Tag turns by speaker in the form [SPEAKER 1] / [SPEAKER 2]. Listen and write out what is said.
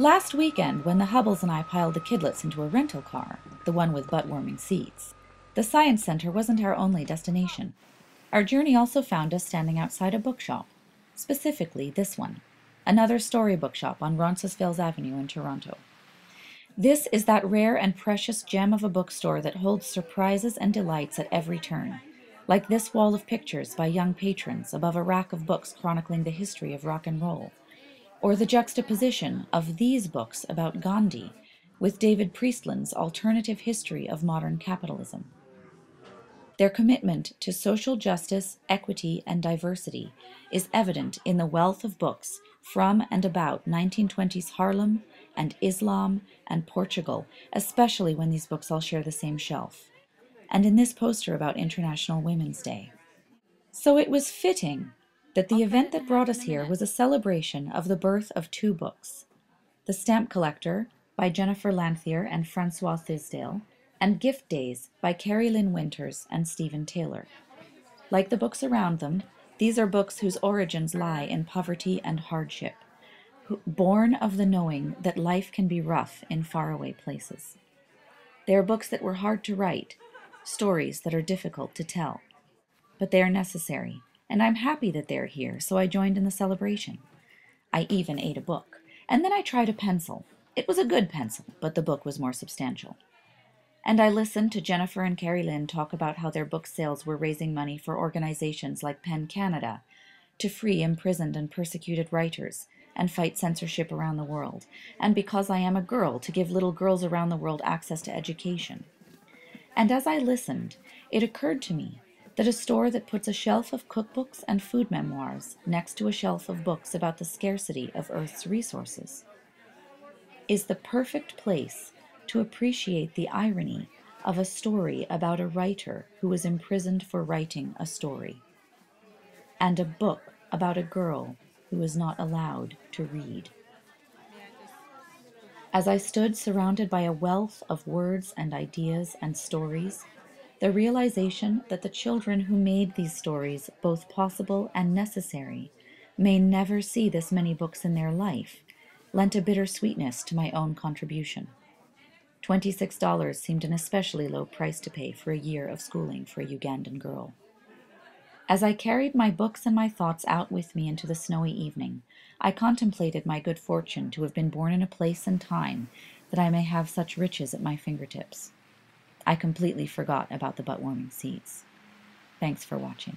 [SPEAKER 1] Last weekend, when the Hubbles and I piled the kidlets into a rental car, the one with butt warming seats, the Science Center wasn't our only destination. Our journey also found us standing outside a bookshop, specifically this one, another story bookshop on Roncesvalles Avenue in Toronto. This is that rare and precious gem of a bookstore that holds surprises and delights at every turn, like this wall of pictures by young patrons above a rack of books chronicling the history of rock and roll, or the juxtaposition of these books about Gandhi with David Priestland's alternative history of modern capitalism. Their commitment to social justice, equity, and diversity is evident in the wealth of books from and about 1920s Harlem and Islam and Portugal, especially when these books all share the same shelf, and in this poster about International Women's Day. So it was fitting that the event that brought us here was a celebration of the birth of two books The Stamp Collector by Jennifer Lanthier and Francois Thisdale, and Gift Days by Kari Lynn Winters and Stephen Taylor. Like the books around them, these are books whose origins lie in poverty and hardship, born of the knowing that life can be rough in faraway places. They are books that were hard to write, stories that are difficult to tell. But they are necessary, and I'm happy that they're here, so I joined in the celebration. I even ate a book, and then I tried a pencil. It was a good pencil, but the book was more substantial. And I listened to Jennifer and Kari Lynn talk about how their book sales were raising money for organizations like PEN Canada to free imprisoned and persecuted writers and fight censorship around the world, and because I am a girl, to give little girls around the world access to education. And as I listened, it occurred to me that a store that puts a shelf of cookbooks and food memoirs next to a shelf of books about the scarcity of Earth's resources is the perfect place to appreciate the irony of a story about a writer who was imprisoned for writing a story, and a book about a girl who was not allowed to read. As I stood surrounded by a wealth of words and ideas and stories, the realization that the children who made these stories both possible and necessary may never see this many books in their life lent a bitter sweetness to my own contribution. $26 seemed an especially low price to pay for a year of schooling for a Ugandan girl. As I carried my books and my thoughts out with me into the snowy evening, I contemplated my good fortune to have been born in a place and time that I may have such riches at my fingertips. I completely forgot about the butt warming seats. Thanks for watching.